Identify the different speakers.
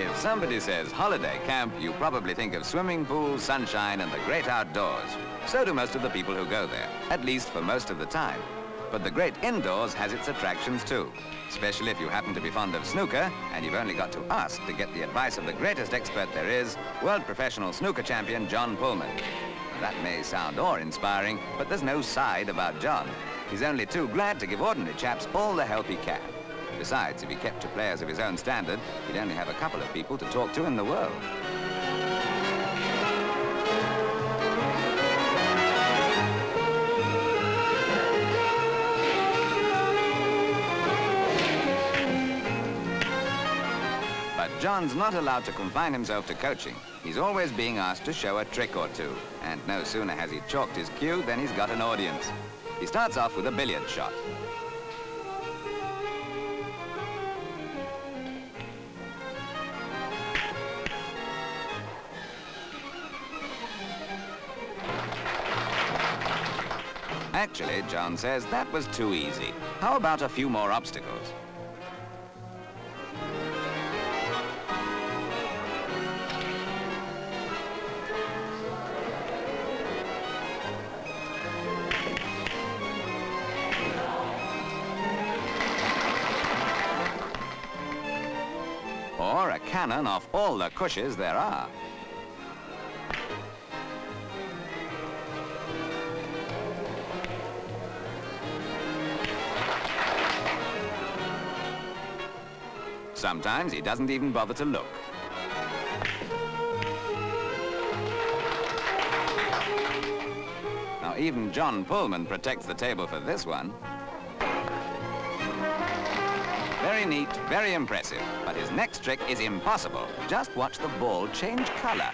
Speaker 1: If somebody says holiday camp, you probably think of swimming pools, sunshine, and the great outdoors. So do most of the people who go there, at least for most of the time. But the great indoors has its attractions too, especially if you happen to be fond of snooker and you've only got to ask to get the advice of the greatest expert there is, world professional snooker champion John Pulman. That may sound awe-inspiring, but there's no side about John. He's only too glad to give ordinary chaps all the help he can. Besides, if he kept to players of his own standard, he'd only have a couple of people to talk to in the world. But John's not allowed to confine himself to coaching. He's always being asked to show a trick or two. And no sooner has he chalked his cue than he's got an audience. He starts off with a billiard shot. Actually, John says that was too easy. How about a few more obstacles? Or a cannon off all the cushions there are. Sometimes he doesn't even bother to look. Now, even John Pulman protects the table for this one. Very neat, very impressive. But his next trick is impossible. Just watch the ball change color.